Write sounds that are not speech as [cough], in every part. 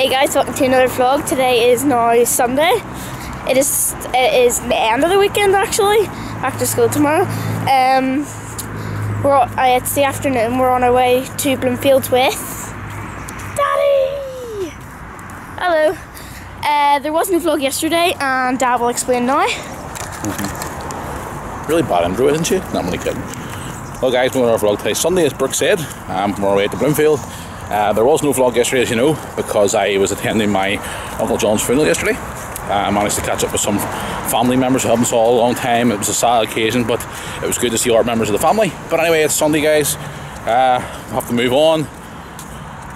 Hey guys, welcome to another vlog. Today is now Sunday. It is it is the end of the weekend actually. Back to school tomorrow. Um, we're uh, it's the afternoon. We're on our way to Bloomfield with Daddy. Hello. Uh, there was no vlog yesterday, and Dad will explain now. Really bad intro, isn't she? Not really kidding. Well, guys, we're on our vlog today. Sunday, as Brooke said, um, we're on our way to Bloomfield. Uh, there was no vlog yesterday, as you know, because I was attending my Uncle John's funeral yesterday. Uh, I managed to catch up with some family members who haven't saw a long time. It was a sad occasion, but it was good to see all members of the family. But anyway, it's Sunday, guys. Uh, we have to move on.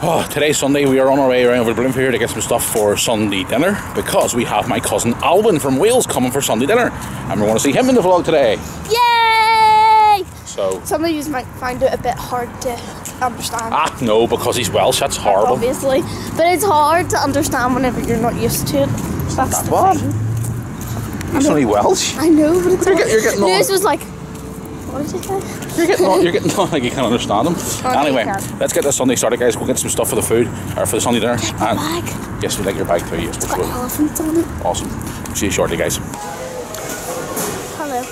Oh, today's Sunday. We are on our way around over to Bloomfield to get some stuff for Sunday dinner because we have my cousin Alwyn from Wales coming for Sunday dinner, and we want to see him in the vlog today. Yay! So, Some of you might find it a bit hard to understand. ah, no, because he's Welsh. That's horrible. obviously. But it's hard to understand whenever you're not used to it. That's that the bad. thing. He's only Welsh. I know, but it's You're hard. get- you're getting on. Lewis was like, what did you say? You're getting on, you're getting [laughs] on like you can't understand them. Oh, no, you anyway, let's get this Sunday started, guys. We'll get some stuff for the food or for the Sunday dinner. And Bag. yes, we like your bag too. Yes, Got we'll go. elephants on it. Awesome. See you shortly, guys. Hello.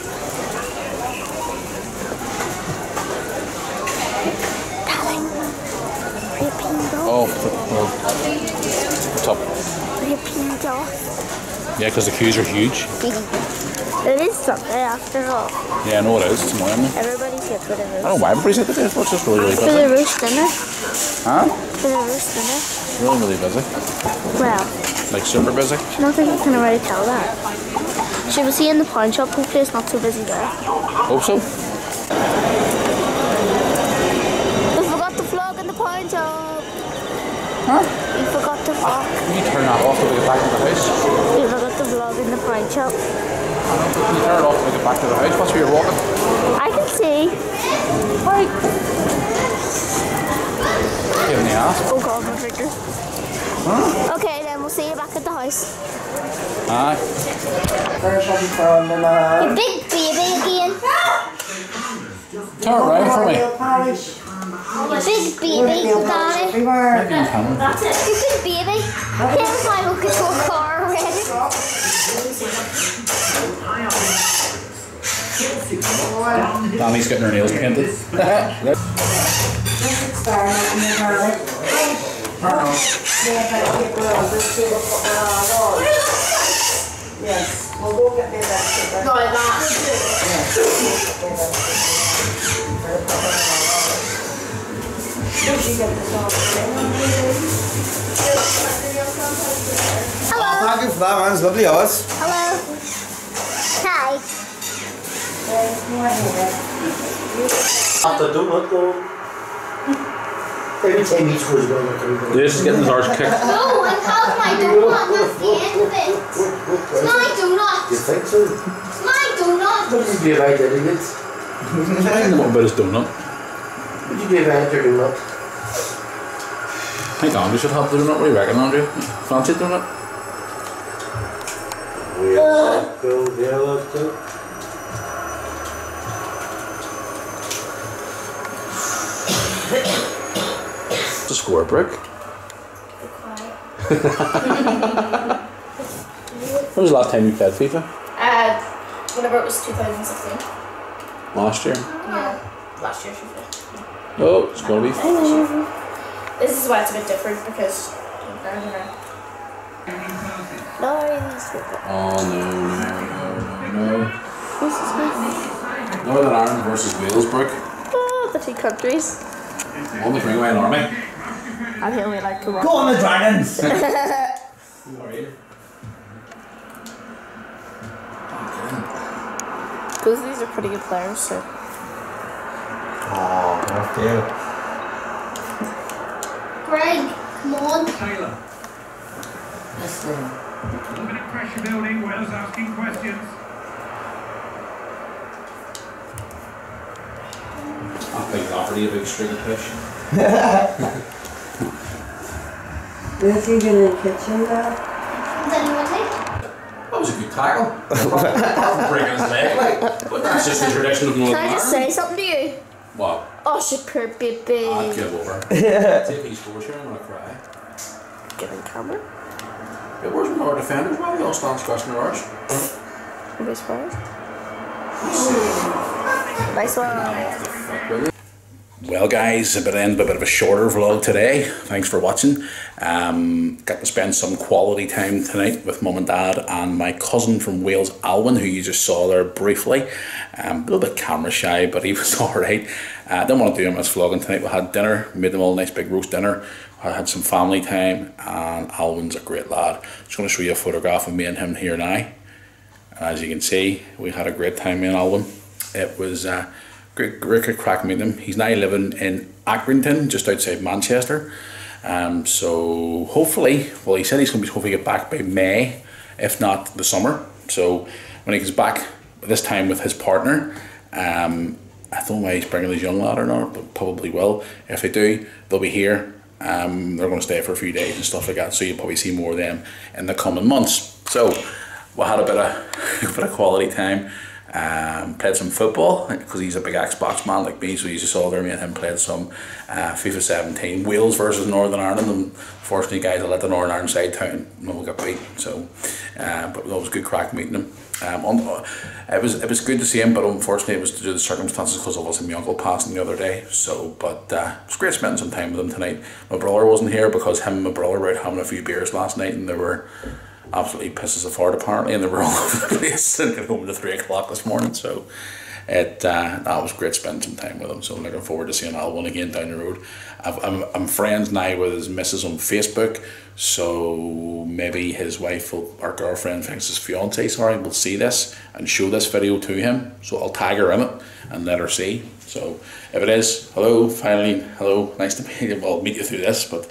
Darling. Off? Oh, well, what's up? Are you peeing off? Yeah, because the queues are huge. It is Sunday after all. Yeah, I know it is. It's morning. Everybody's here for the I roast. don't know why everybody's at the day. It's just really, really For the busy. roast dinner. Huh? For the roast dinner. Really, really busy. Well, Like super busy. I don't think you can already tell that. She was here in the pawn shop. Hopefully it's not too busy there. Hope so. Huh? We forgot the vlog. You turn that off to get back to the house. We forgot the vlog in the pawn shop. You turn it off to get back to the house. What's where you're walking? I can see. Right. Give me ass. Oh god, my finger. Okay, then we'll see you back at the house. Aye. You big baby again. Turn it round for me. You big baby, daddy. You big baby. Here's my look into a car already. Danny's getting her nails painted. Yes, we'll go get me that. Hello. Thank you for that, man. It's lovely hours. Hello. Hi. After donut, though. Every time he scores a goal, I'm This is getting his arse kicked. No, I have my donut. That's the end of it. It's my donut. You think so? It's my donut. What would you be about doing it? What about his donut? Would you be about doing that? I think Andrew should have the donut. What do you reckon, Andrew? Fancy donut? Yeah. Go, yeah, let's go. Score brick. [laughs] When was the last time you played FIFA? Uh, whenever it was 2016. Last year. Yeah. Last year, she did. Oh, it's gonna be. This is why it's a bit different because. I don't know. No, he's Oh no, no, no, no, This is my. Northern Ireland versus Wales brick. Oh, the two countries. On the bring away an army. I really like to Go rock. on the Dragons! [laughs] Because these are pretty good players, so. Oh, off there. Greg, come on. Taylor. Looking at pressure building, Wales asking questions. I think Lafferty a big streak of fish. [laughs] Is he in the kitchen now? Does anyone? That was a good tackle. [laughs] Apart from breaking his leg, like. But that's just the tradition of Northern Can I just Ireland. say something to you? What? Oh, she poor baby. I'd give over. Take these scores here, I'm gonna cry. giving camera. It wasn't our defenders, why they all stand scratching their arse? I'd be surprised. Nice one. Well, guys, a bit end, a bit of a shorter vlog today. Thanks for watching. Um, got to spend some quality time tonight with mum and dad and my cousin from Wales, Alwyn, who you just saw there briefly. Um, a little bit camera shy, but he [laughs] was all right. I uh, didn't want to do him as vlogging tonight. We had dinner, made them all a nice big roast dinner. I had some family time, and Alwyn's a great lad. Just going to show you a photograph of me and him here now. As you can see, we had a great time, me and Alwyn. It was. Uh, great crack meeting. He's now living in Accrington, just outside Manchester. Um, so hopefully, well, he said he's going to be hopefully get back by May, if not the summer. So when he gets back, this time with his partner, um, I don't know why he's bringing his young lad or not, but probably will. If they do, they'll be here. Um, they're going to stay for a few days and stuff like that. So you'll probably see more of them in the coming months. So we had a bit of [laughs] a bit of quality time. Um, played some football because he's a big Xbox man like me, so you just saw there me and him played some uh, FIFA 17 Wales versus Northern Ireland. And unfortunately, guys, I let the Northern Ireland side down and we got beat. So, uh, but that was good crack meeting him. Um, on, it was it was good to see him, but unfortunately, it was due to do the circumstances because of us and my uncle passing the other day. So, but uh, it was great spending some time with him tonight. My brother wasn't here because him and my brother were out having a few beers last night, and they were absolutely pisses apart apparently, and [laughs] they were all over the place and got home at three o'clock this morning. So it uh, that was great spending some time with him. So I'm looking forward to seeing Alwyn again down the road. I've, I'm I'm friends now with his missus on Facebook, so maybe his wife will, or girlfriend, thinks his fiance, sorry, will see this and show this video to him. So I'll tag her in it and let her see. So if it is, hello, finally, hello, nice to meet you. [laughs] I'll meet you through this, but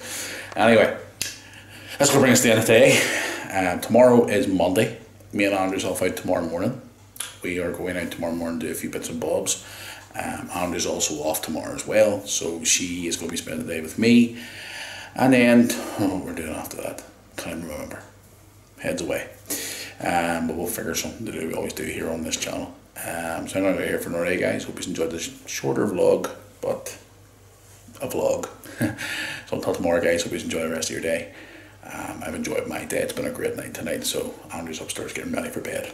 anyway, that's gonna bring us to the end of today. Tomorrow is Monday. Me and Andrew's off out tomorrow morning. We are going out tomorrow morning to do a few bits and bobs. Um, Andrew's also off tomorrow as well, so she is going to be spending the day with me. And then, oh, we're doing after that, can't remember. Heads away. Um, but we'll figure something to do. We always do here on this channel. Um, so I'm going to go here for today, guys. Hope you enjoyed this shorter vlog, but a vlog. [laughs] so until tomorrow, guys. Hope you enjoy the rest of your day. Um, I've enjoyed my day. It's been a great night tonight. So Andrew's upstairs getting ready for bed.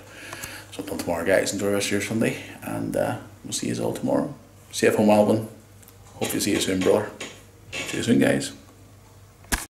So until tomorrow, guys, enjoy the rest of your Sunday, and uh, we'll see you all tomorrow. Safe home, Alwyn. Hope you see you soon, brother. See you soon, guys.